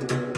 Thank you.